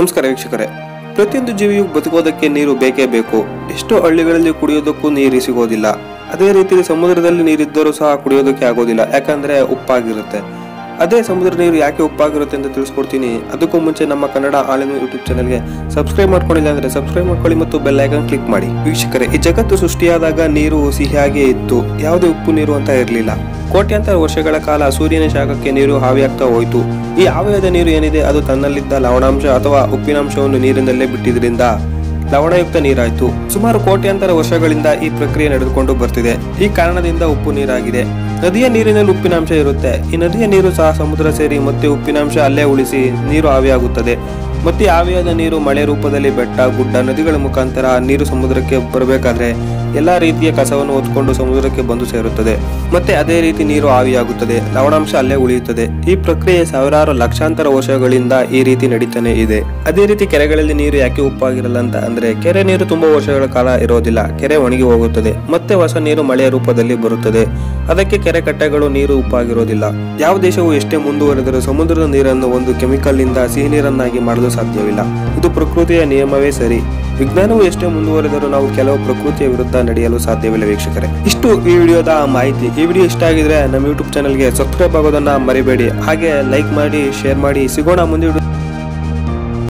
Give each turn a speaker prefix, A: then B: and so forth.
A: ನಮಸ್ಕಾರ ವೀಕ್ಷಕರೇ. ಪ್ರತಿಯೊಂದು ಜೀವಿಯು ಬದುಕೋದಕ್ಕೆ ನೀರು ಬೇಕೇ ಬೇಕು. ಎಷ್ಟೋ ಹಳ್ಳಿಗಳಲ್ಲಿ ಕುಡಿಯೋದಕ್ಕೂ ನೀರು ಸಿಗೋದಿಲ್ಲ. ಅದೇ ರೀತಿ ಸಮುದ್ರದಲ್ಲಿ ನೀರಿದ್ದರೂ ಸಹ ಕುಡಿಯೋದಕ್ಕೆ ಆಗೋದಿಲ್ಲ. ಯಾಕಂದ್ರೆ ಉಪ್ಪಾಗಿರುತ್ತೆ. ಅದೇ ಸಮುದ್ರ ನೀರು ಯಾಕೆ ಉಪ್ಪಾಗಿರುತ್ತೆ ಅಂತ ತಿಳಿಸ್ಕೊಡ್ತೀನಿ. ಅದಕ್ಕೂ ಮುಂಚೆ ನಮ್ಮ ಕನ್ನಡ ಆಲಿನ ಯೂಟ್ಯೂಬ್ ಚಾನಲ್ಗೆ ಸಬ್ಸ್ಕ್ರೈಬ್ ಮಾಡ್ಕೊಂಡಿಲ್ಲ ಅಂದ್ರೆ ಸಬ್ಸ್ಕ್ರೈಬ್ ಮಾಡ್ಕೊಳ್ಳಿ ಮತ್ತು ಬೆಲ್ ಐಕಾನ್ ಕ್ಲಿಕ್ ಮಾಡಿ. ವೀಕ್ಷಕರೇ, ಈ ಜಗತ್ತು ಸೃಷ್ಟಿಯಾದಾಗ ನೀರು ಸಿಹಿಯಾಗಿಯೇ ಇತ್ತು. ಯಾವುದೇ ಉಪ್ಪು, ನೀರು ಅಂತ ಇರಲಿಲ್ಲ. ಕೋಟ್ಯಾಂತರ ವರ್ಷಗಳ ಕಾಲ ಸೂರ್ಯನ ಶಾಖಕ್ಕೆ ನೀರು ಆವಿಯಾಗ್ತಾ ಹೋಯಿತು. ಈ ಆವಿಯಾದ ನೀರು ಏನಿದೆ ಅದು ತನ್ನಲ್ಲಿದ್ದ ಲವಣಾಂಶ ಅಥವಾ ಉಪ್ಪಿನಾಂಶವನ್ನು ನೀರಿನಲ್ಲೇ ಬಿಟ್ಟಿದ್ರಿಂದ ಲವಣಯುಕ್ತ ನೀರಾಯಿತು. ಸುಮಾರು ಕೋಟ್ಯಾಂತರ ವರ್ಷಗಳಿಂದ ಈ ಪ್ರಕ್ರಿಯೆ ನಡೆದುಕೊಂಡು ಬರ್ತಿದೆ. ಈ ಕಾರಣದಿಂದ ಉಪ್ಪು ನೀರಾಗಿದೆ. ನದಿಯ ನೀರಿನಲ್ಲಿ ಉಪ್ಪಿನಾಂಶ ಇರುತ್ತೆ. ಈ ನದಿಯ ನೀರು ಸಹ ಸಮುದ್ರ ಸೇರಿ ಮತ್ತೆ ಉಪ್ಪಿನಾಂಶ ಅಲ್ಲೇ ಉಳಿಸಿ ನೀರು ಆವಿಯಾಗುತ್ತದೆ ಮತ್ತೆ ಆವಿಯಾದ ನೀರು ಮಳೆ ರೂಪದಲ್ಲಿ ಬೆಟ್ಟ, ಗುಡ್ಡ ನದಿಗಳ ಮುಖಾಂತರ ನೀರು ಸಮುದ್ರಕ್ಕೆ ಬರಬೇಕಾದ್ರೆ ಎಲ್ಲಾ ರೀತಿಯ ಕಸವನ್ನು ಹೊತ್ಕೊಂಡು ಸಮುದ್ರಕ್ಕೆ ಬಂದು ಸೇರುತ್ತದೆ. ಮತ್ತೆ ಅದೇ ರೀತಿ ನೀರು ಆವಿಯಾಗುತ್ತದೆ. ಲವಣಾಂಶ ಅಲ್ಲೇ ಉಳಿಯುತ್ತದೆ. ಈ ಪ್ರಕ್ರಿಯೆ ಸಾವಿರಾರು ಲಕ್ಷಾಂತರ ವರ್ಷಗಳಿಂದ ಈ ರೀತಿ ನಡೀತಾನೆ ಇದೆ. ಅದೇ ರೀತಿ ಕೆರೆಗಳಲ್ಲಿ ನೀರು ಯಾಕೆ ಉಪ್ಪಾಗಿರಲ್ಲ ಅಂತ ಅಂದ್ರೆ ಕೆರೆ ನೀರು ತುಂಬಾ ವರ್ಷಗಳ ಕಾಲ ಇರೋದಿಲ್ಲ. ಕೆರೆ ಒಣಗಿ ಹೋಗುತ್ತದೆ. ಮತ್ತೆ ಹೊಸ ನೀರು ಮಳೆಯ ರೂಪದಲ್ಲಿ ಬರುತ್ತದೆ. ಅದಕ್ಕೆ ಕೆರೆ ಕಟ್ಟೆಗಳು ನೀರು ಉಪ್ಪಾಗಿರೋದಿಲ್ಲ. ಯಾವ ದೇಶವು ಎಷ್ಟೇ ಮುಂದುವರೆದರೂ ಸಮುದ್ರದ ನೀರನ್ನು ಒಂದು ಕೆಮಿಕಲ್ನಿಂದ ಸಿಹಿ ನೀರನ್ನಾಗಿ ಮಾಡಲು ಸಾಧ್ಯವಿಲ್ಲ. ಇದು ಪ್ರಕೃತಿಯ ನಿಯಮವೇ ಸರಿ. ವಿಜ್ಞಾನವು ಎಷ್ಟೇ ಮುಂದುವರೆದರೂ ನಾವು ಕೆಲವು ಪ್ರಕೃತಿಯ ವಿರುದ್ಧ ನಡೆಯಲು ಸಾಧ್ಯವಿಲ್ಲ ವೀಕ್ಷಕರೇ. ಇಷ್ಟು ಈ ವಿಡಿಯೋದ ಮಾಹಿತಿ. ಈ ವಿಡಿಯೋ ಇಷ್ಟ ಆಗಿದ್ರೆ ನಮ್ಮ ಯೂಟ್ಯೂಬ್ ಚಾನಲ್ಗೆ ಸಬ್ಸ್ಕ್ರೈಬ್ ಆಗೋದನ್ನ ಮರಿಬೇಡಿ. ಹಾಗೆ ಲೈಕ್ ಮಾಡಿ, ಶೇರ್ ಮಾಡಿ. ಸಿಗೋಣ ಮುಂದೆ